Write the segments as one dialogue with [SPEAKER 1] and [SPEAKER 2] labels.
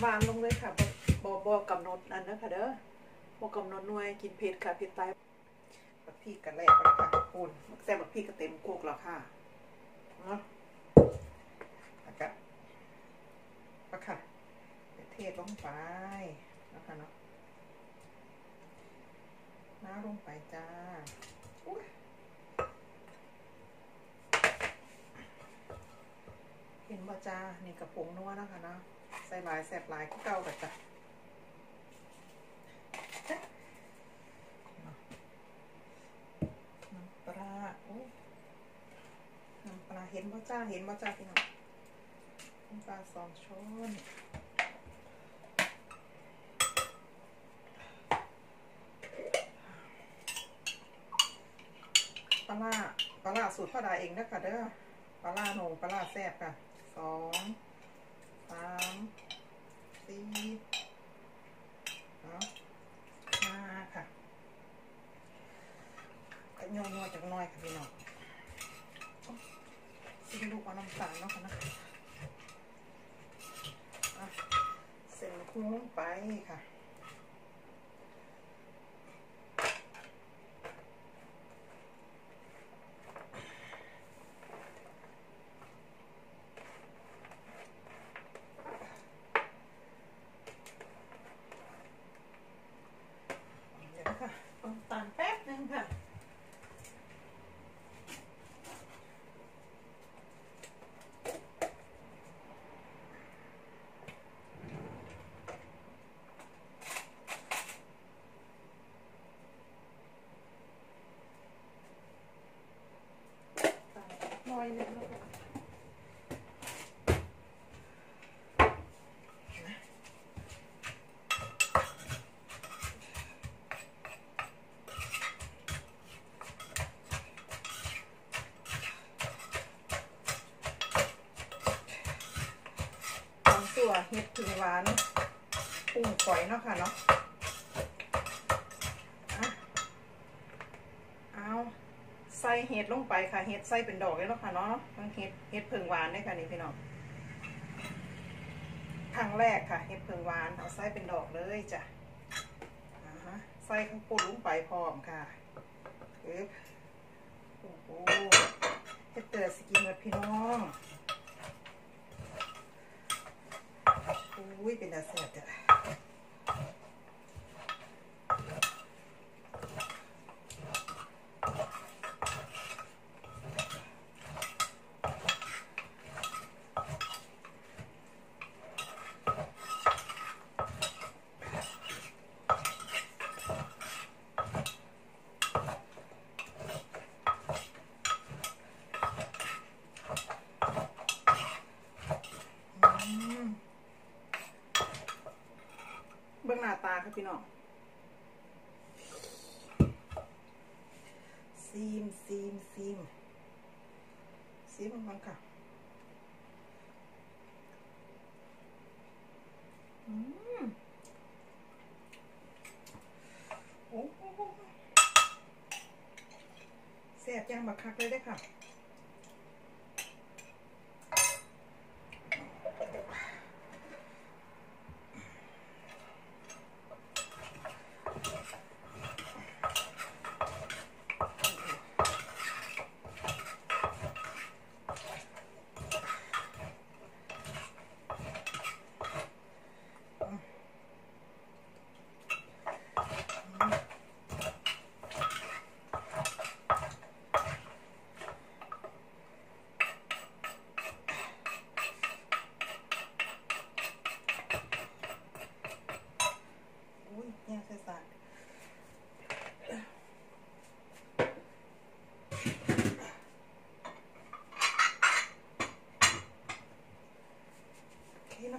[SPEAKER 1] หวานลงเลยค่ะบอบอกำหนดอันนะค่ะเด้อบอกำหนดหน่วยกินเผ็ดค่ะเผ็ดตายบักพี่กันแรกแล้วค่ะปูนแต่บักพี่ก็เต็มกุกแล้วค่ะเนาะแล้วก็ปะค่ะเทศลงไปนะคะเนาะน้าลงไปจ้าเห็นบ่จ้านี่กระปุงนัวนะคะเนาะ ใส่ลายแสบลายก็เก่าแบบจ้ะน้ำปลาโอ้น้ำปลาเห็นบ่จ้าเห็นบ่จ้าพี่น้องน้ำปลาสองช้อนปลาปลาสูตรพ่อดาเองนะคะเด้อปลาหนปลาแซ่บค่ะสอง สี่ห้าค่ะก็ย่อยๆจากน้อยค่ะพี่น้องซิลูกเอาน้ำตาลเนาะค่ะนะเสร็จแล้วคุ้งไปค่ะ เดี๋ยวค่ะน้ำตาลแป๊บนึงค่ะ ลอยเลยนะคะตำตัว เห็ดถึงหวานปรุงฝอยเนาะค่ะเนาะอะเอาใส่เห็ดลงไปค่ะเห็ดใส่เป็นดอกเลยเนาะค่ะเนาะทั้งเห็ดเห็ดเพิงหวานด้วยค่ะนี่พี่น้องครั้งแรกค่ะเห็ดเพิงหวานเอาใส่เป็นดอกเลยจ้ะใส่ข้าวปุ้นลงไปพร้อมค่ะปึ๊บโอ้โหเห็ดเตอร์สกินแบบพี่น้อง อุ้ยเป็นอาแซ่บจ้ะ เบื้องหน้าตาครับ พี่น้องซิมซิมซิมซิมมันค่ะอืมโอ้โหแซ่บยังบักคักเลยได้ค่ะ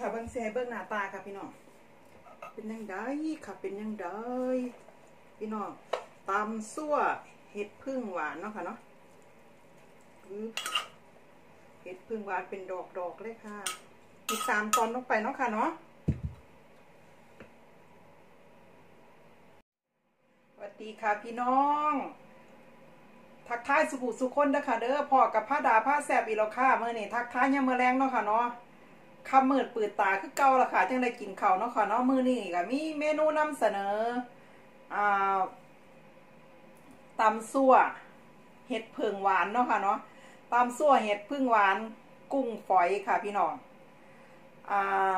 [SPEAKER 1] คนะเบิ้งเสียเบิ้งหน้าตาค่ะพี่น้อง เป็นยังไงค่ะ เป็นยังไงพี่น้องตำซั่วเห็ดพึ่งหวานเนาะค่ะเนาะเห็ดพึ่งหวานเป็นดอกดอกเลยค่ะมีกสามตอนลงไปเนาะค่ะเนาะสวัสดีค่ะพี่น้องทักทายสุขุสุคนเด้อค่ะเด้อพ่อกับผ้าดาผ้าแสบอีโลค่าเมื่อนี่ทักทายยามมื้อแรงเนาะค่ะเนาะ คำมืดปืดตาคือเก่าละค่ะจังได้กินเขาเนาะค่ะเนาะมือนี้ก็มีเมนูนำเสนออ่าตำซั่วเห็ดเพิงหวานเนาะค่ะเนาะตำซั่วเห็ดพึ่งหวานกุ้งฝอยค่ะพี่น้องอ่า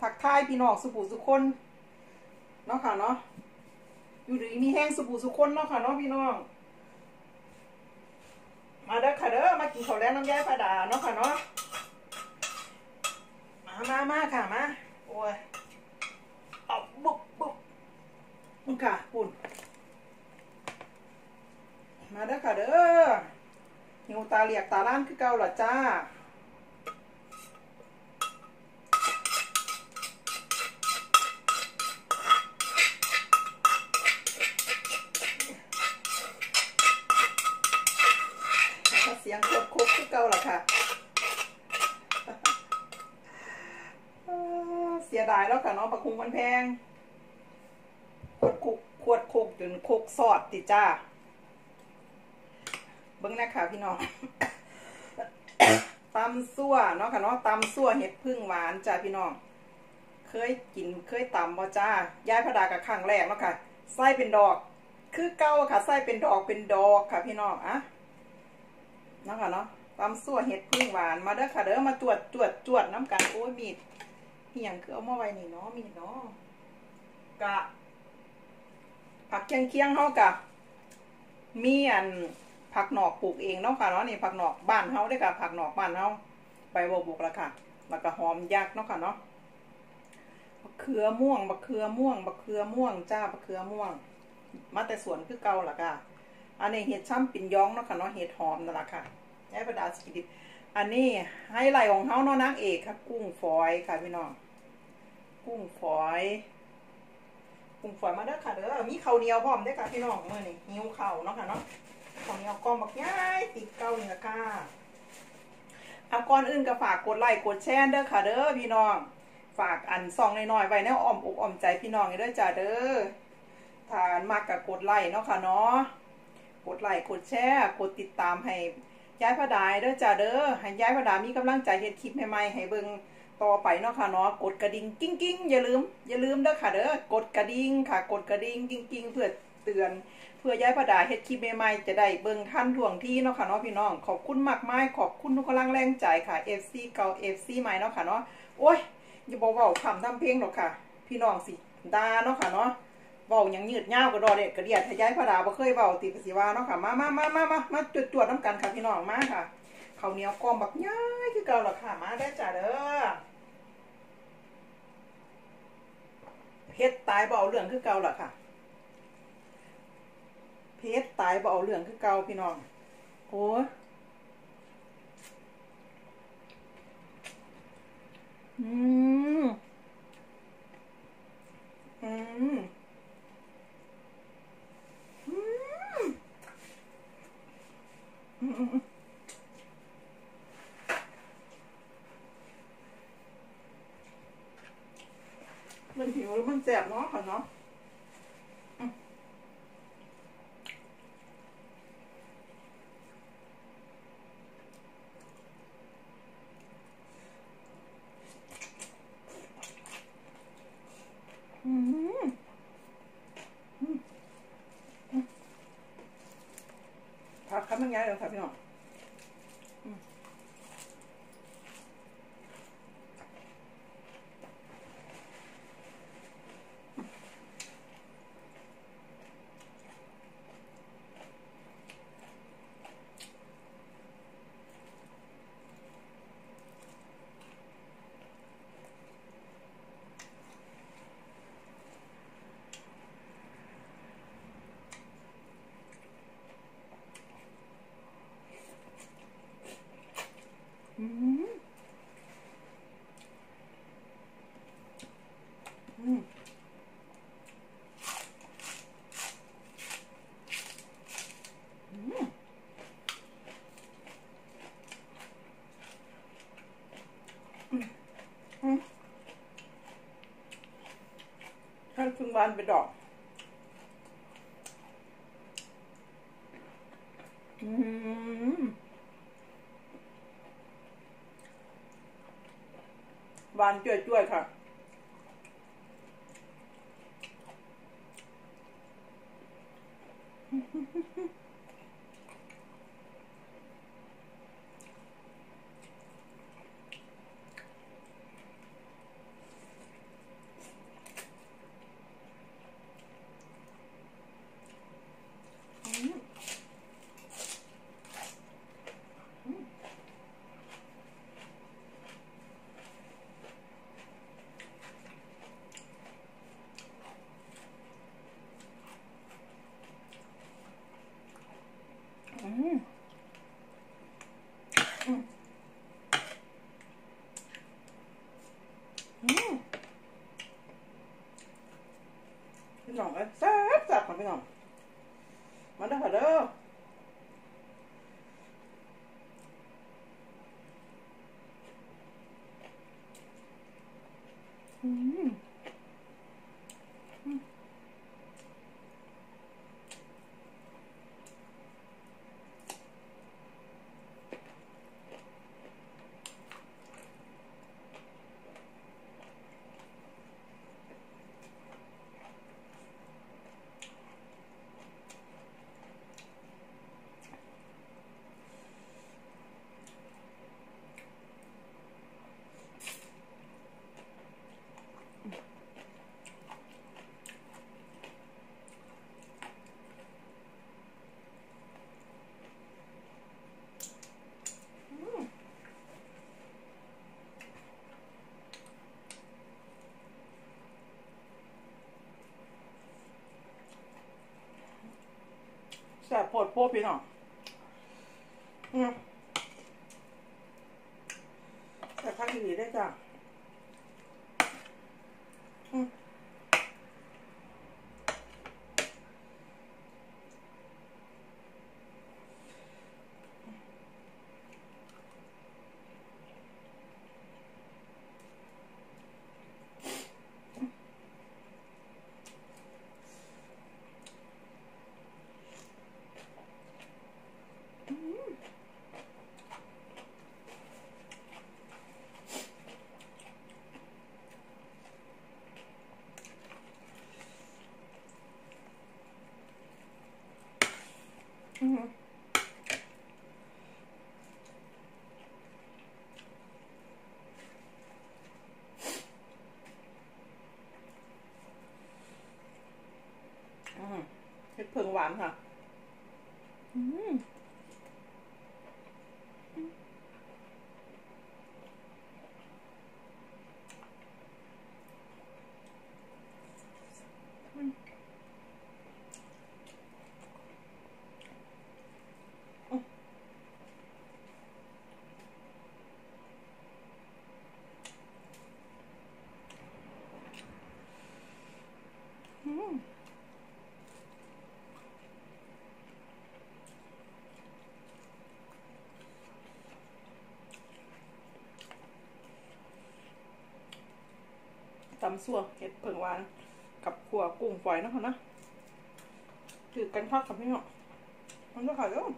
[SPEAKER 1] ทักทายพี่น้องสุภูสุคนเนาะค่ะเนาะอยู่ดีมีแห้งสุภูสุคนเนาะค่ะเนาะพี่น้อง มาเด้อค่ะเด้อมากินข้าวแล้งน้ำยายผาดาเนาะค่ะเนาะ มามามาค่ะมาโอ้ยเอาบุกบุกมึงค่ะปุ่นมาเด้อค่ะเด้อหิวตาเหลียกตาล้านคือเก่าหรอจ้า เสียงโคกโคกคือเก่าล่ะค่ะ เสียดายแล้วค่ะเนาะปลาคุง มันแพง ขวดคุกขวดคุกจนคุกสอดติจ้า เบิ้งนะค่ะพี่น้องตำซั่วเนาะค่ะเนาะตำซั่วเห็ดพึ่งหวานจ้าพี่น้อง เคยกินเคยตำบ่จ้ายายพระดากับครั้งแรกแล้วค่ะไส้เป็นดอก คือเก้าค่ะไส้เป็นดอกเป็นดอกค่ะพี่น้องอะเนาะค่ะเนาะตำซั่วเห็ดพึ่งหวานมาเด้อค่ะเด้อมาตรวจตรวจตรวจน้ำกันโอ้ยมีด เหียงคือเอามาไว้นี่เนาะมีเนาะกะผักเคียงเคียงเฮากะมีอันผักหนอกปลูกเองเนาะค่ะเนาะนี่ผักหนอกบ้านเฮาได้อค่ะผักหนอกบ้านเฮาใบบัวบกล้วค่ะแล้วก็หอมยักษ์เนาะค่ะเนาะมะเขือม่วงมะเขือม่วงมะเขือม่วงจ้ามะเขือม่วง มาแต่สวนคือเก่าล่ะค่ะอันนี้เห็ดช่ำปิ่นย้องเนาะค่ะเนาะเห็ดหอมนั่นแหละค่ะยายประดาสกิดิบอันนี้ไฮไลท์ของเฮาเนาะนางเอกค่ะ กุ้งฝอยค่ะพี่น้อง กุ้งฝอย กุ้งฝอยมาเด้อค่ะเด้อมีข้าวเหนียวพร้อมเด้อค่ะพี่น้องเมื้อนี้หิวข้าวเนาะค่ะเนาะข้าวเหนียวก้องบักย้ายติดเก้านี่ละค่ะเอาก่อนอื่นก็ฝากกดไลค์กดแชร์เด้อค่ะเด้อพี่น้อง ฝากอันซองน้อยๆไว้ในอ้อมอกอ้อมใจพี่น้องเด้อจ้าเด้อถ้ามากก็กดไลค์เนาะค่ะเนาะกดไลค์กดแชร์กดติดตามให้ย้ายพระดาเด้อจ้าเด้อให้ย้ายพระดามีกำลังใจเฮ็ดคลิปใหม่ๆให้เบิ่ง ต่อไปเนาะค่ะเนาะกดกระดิ่งกิ้งกิ้งอย่าลืม อย่าลืมเด้อค่ะเด้อกดกระดิ่งค่ะ กดกระดิ่งกิ้งกิ้งเพื่อเตือน เพื่อยายประดาเฮ็ดคลิปใหม่ๆจะได้เบิ่งทันท่วงที่เนาะค่ะเนาะพี่น้อง ขอบคุณมากมายขอบคุณทุกกำลังแรงใจค่ะ FC เก่า FC ใหม่เนาะค่ะเนาะโอ้ยอย่าบอกว้าคำทำเพลงหรอกค่ะ พี่น้องสิด่าเนาะค่ะเนาะเว้าหยังยืดยาก็ดอเด็ดกระเดียดถ้าย้ายประดาบ่เคยเว้าติปสิวาเนาะค่ะมามามามามามาจวดๆน้ำกันค่ะพี่น้องมาค่ะเขาเนียวกล้อมบักย้ายคือเก่าล่ะค่ะมาได้จ้าเด้อ เพชรตายบ่เอาเรื่องคือเก่าล่ะค่ะ เพชรตายบ่เอาเรื่องคือเก่าพี่น้องโอ้อืม อืม อืม อืม ท่านพึ่งวานไปดอกหวานจ้วยๆค่ะ Mm. 包边糖嗯。 ส่วงเห็ดเผิงหวาน กับขัวกุ้งฝอยนะคะนะถือกันทอดกับพี่เนาะมันก็ขายด้วย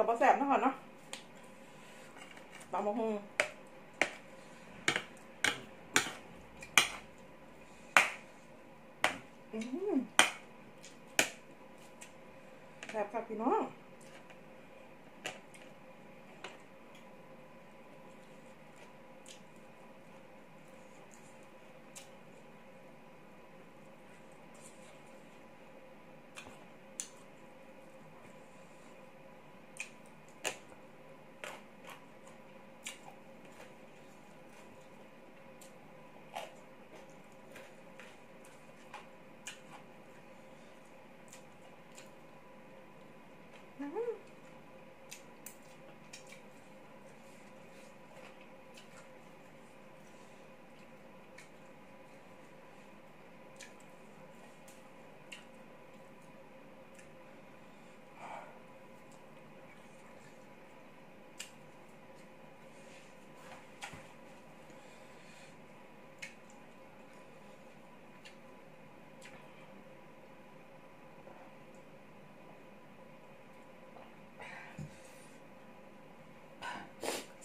[SPEAKER 1] ก็บบแสบนะก่อนเนาะตำมะฮงแสบครับพี่น้อง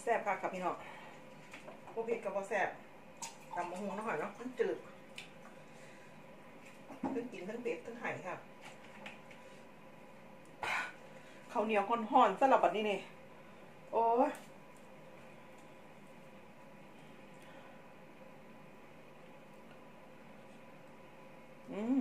[SPEAKER 1] แซ่บค่ะกับพี่น้องพวกพี่กับพอแซ่บตำมะฮุงหน่อยเนาะมันจืดทั้งกินทั้งเผ็ดทั้งไห่ค่ะข้าวเหนียวห่ อนๆสลับแบบนี้นี่ โอ้ยอืม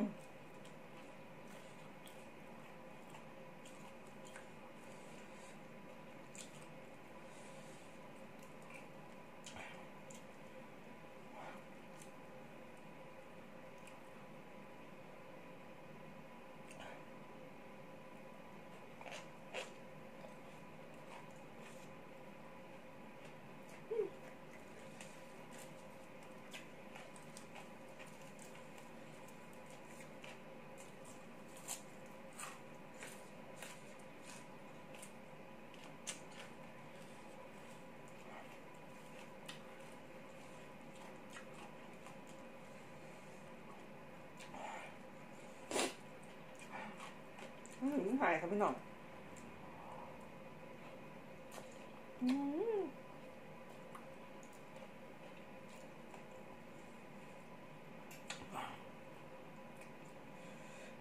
[SPEAKER 1] อืมหายครับพี่น้อง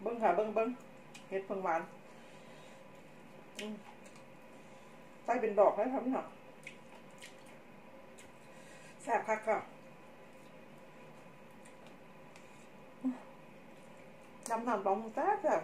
[SPEAKER 1] เบิ้งค่ะเบิ้งเบิ้งเห็ดเพิ่งหวานใส่เป็นดอกเลยครับพี่น้องแซ่บคักค่ะดำน้ำปลาหมึกแซ่บแซ่บ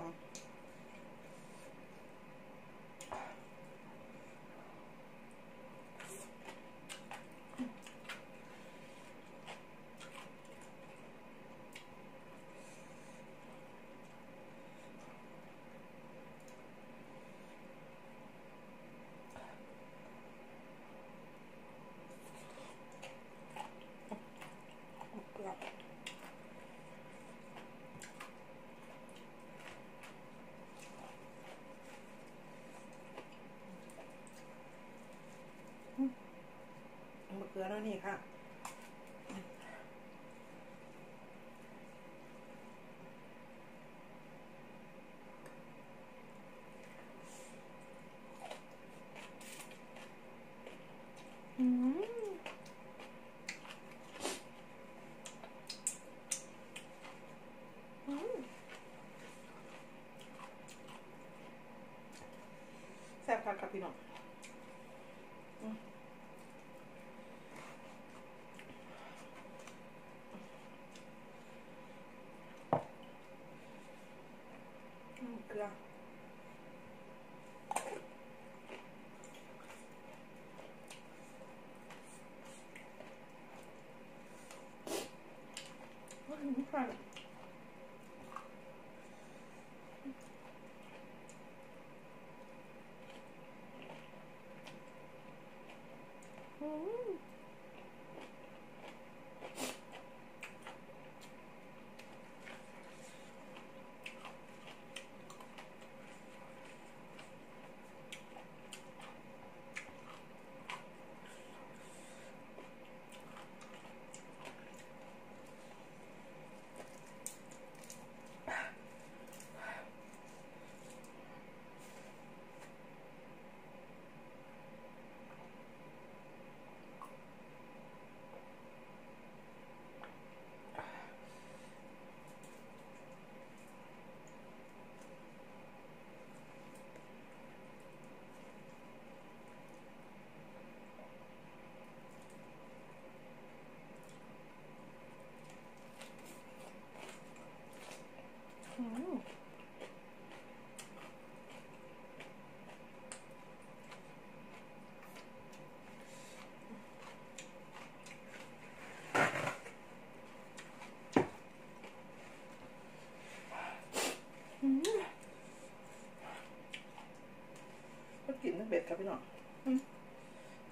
[SPEAKER 1] ก็กินน้ำเบ็ดครับพี่น้อง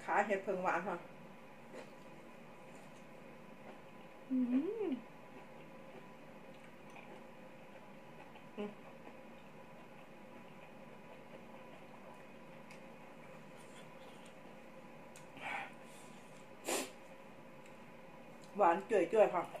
[SPEAKER 1] ขาเห็ดเพิงหวานค่ะหวานเจ่อยๆค่ะ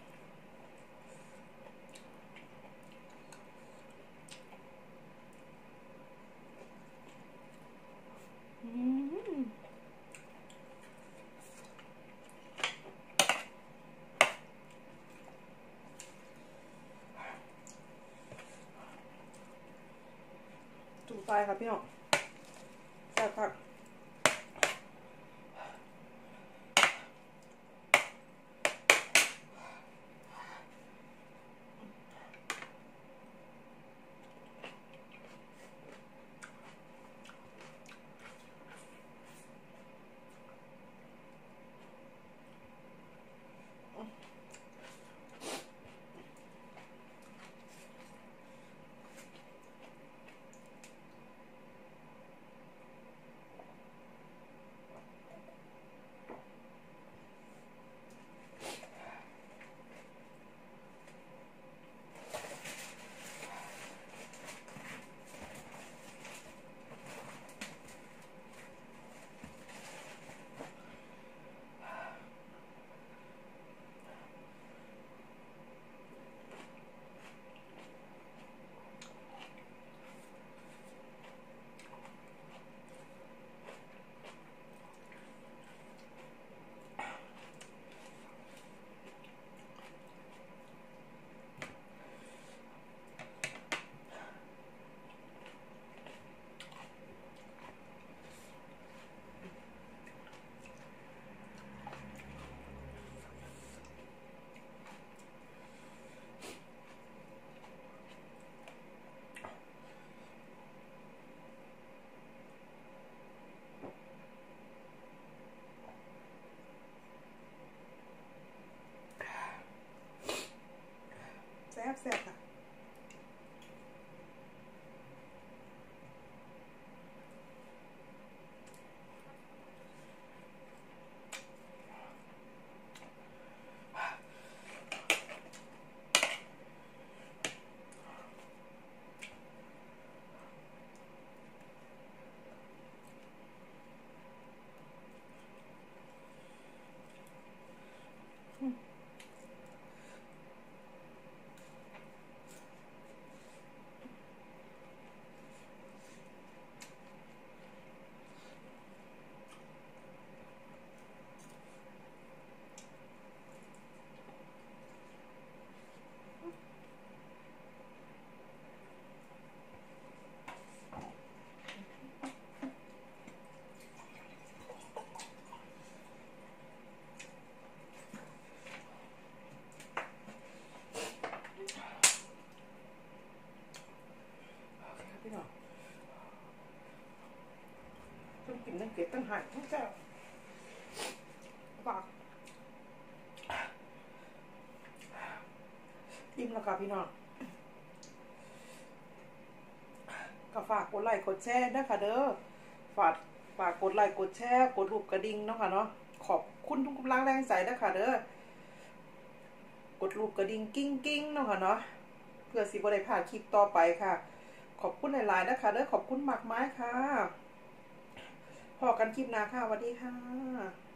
[SPEAKER 1] ปากอิ่มแล้วค่ะพี่น้องก็ฝากกดไลค์กดแชร์นะคะเด้อฝากฝากกดไลค์กดแชร์กดรูปกระดิ่งเนาะค่ะเนาะขอบคุณทุกกำลังแรงใจนะคะเด้อกดรูปกระดิ่งกิ้งกิ้งเนาะค่ะเนาะเพื่อสิบ่ได้พลาดคลิปต่อไปค่ะ ขอบคุณหลายๆนะคะเด้อขอบคุณมากมายค่ะ พอกันคลิปหน้าค่ะสวัสดีค่ะ